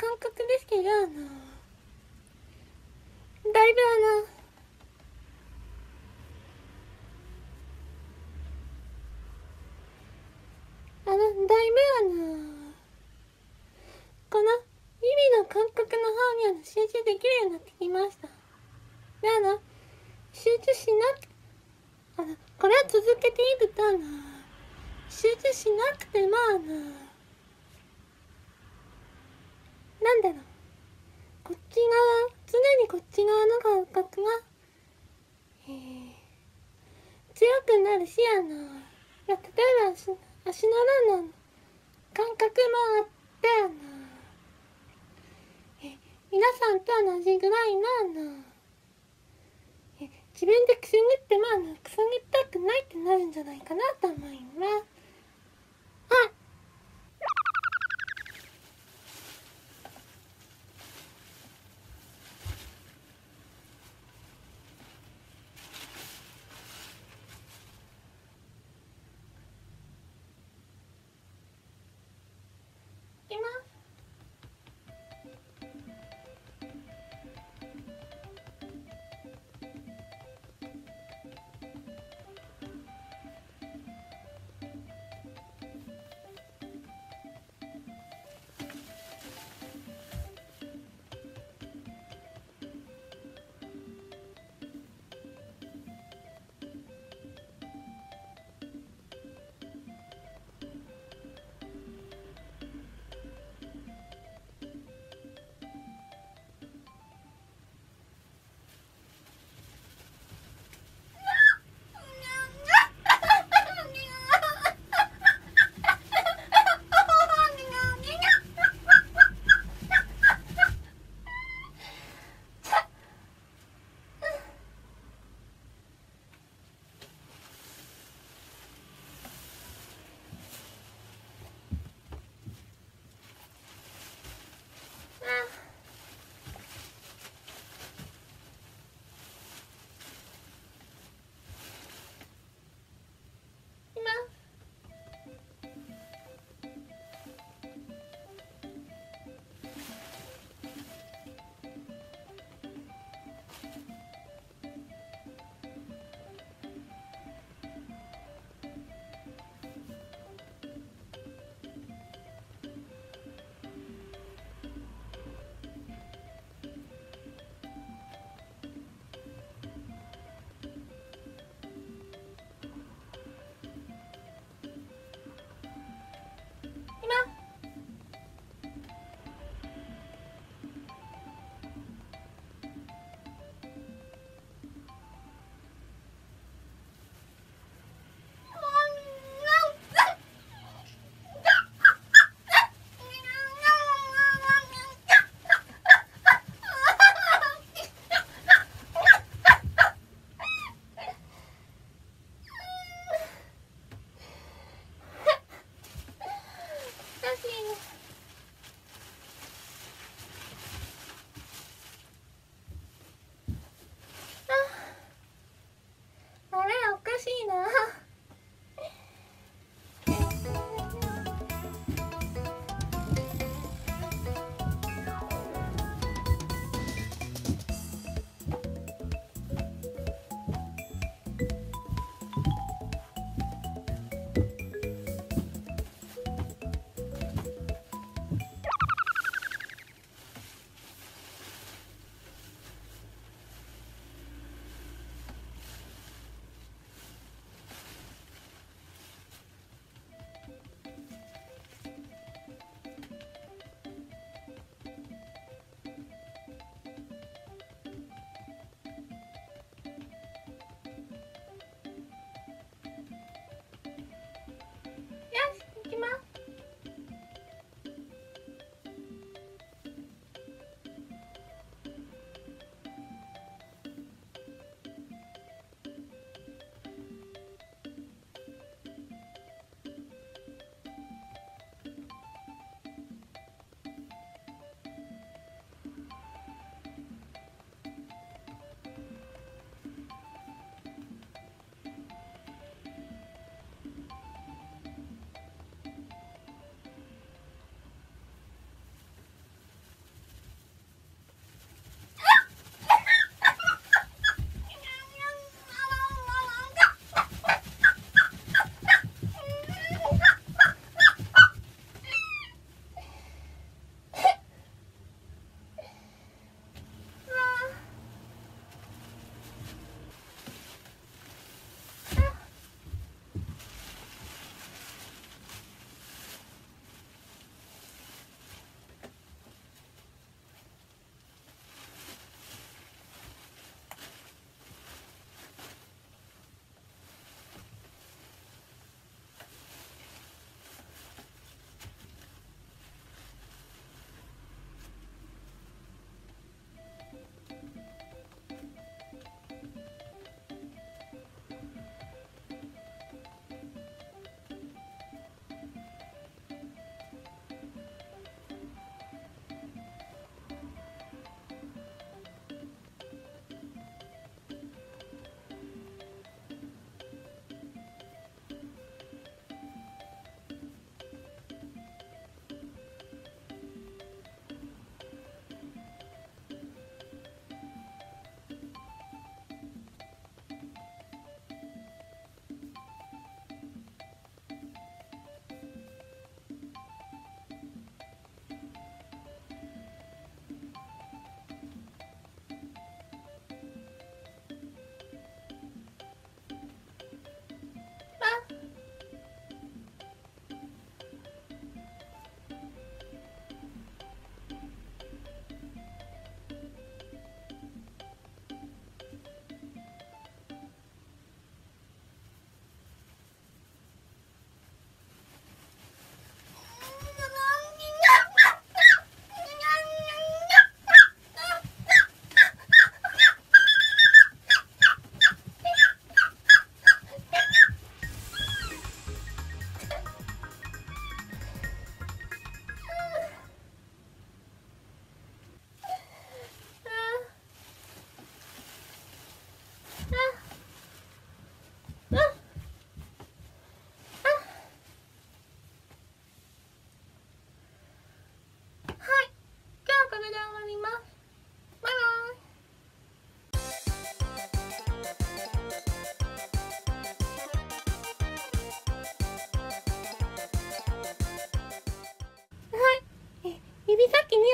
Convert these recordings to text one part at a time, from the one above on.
感覚ですけど、あの、だいぶあの、あの、だいぶあの、この指の感覚の方にあの集中できるようになってきました。で、あの、集中しなく、あの、これを続けていると、あの、集中しなくても、あの、なんだ？ろう、こっち側、常にこっち側の感覚が、えー、強くなるし、あの、例えば足足の裏の感覚もあって、あの、え皆さんと同じぐらいの、あの、え自分でくすぐっても、あの、くすぐったくないってなるんじゃないかなと思います。きます。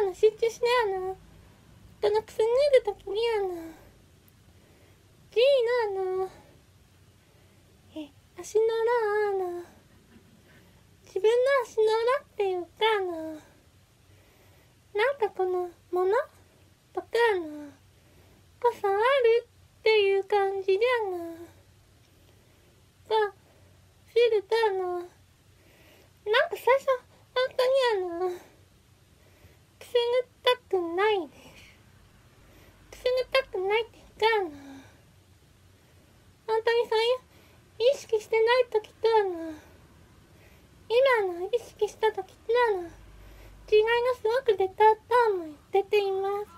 あの集中しなよな。このくすぐるときにあの G のあのえ足の裏あの自分の足の裏っていうかあのなんかこのものとかあのこう触るっていう感じであのこうするとあのなんか最初本当にあのくすぐったくないですくすぐったくないっていうかあの本当にそういう意識してない時とあの今の意識した時とあの違いがすごく出たと思い出ています。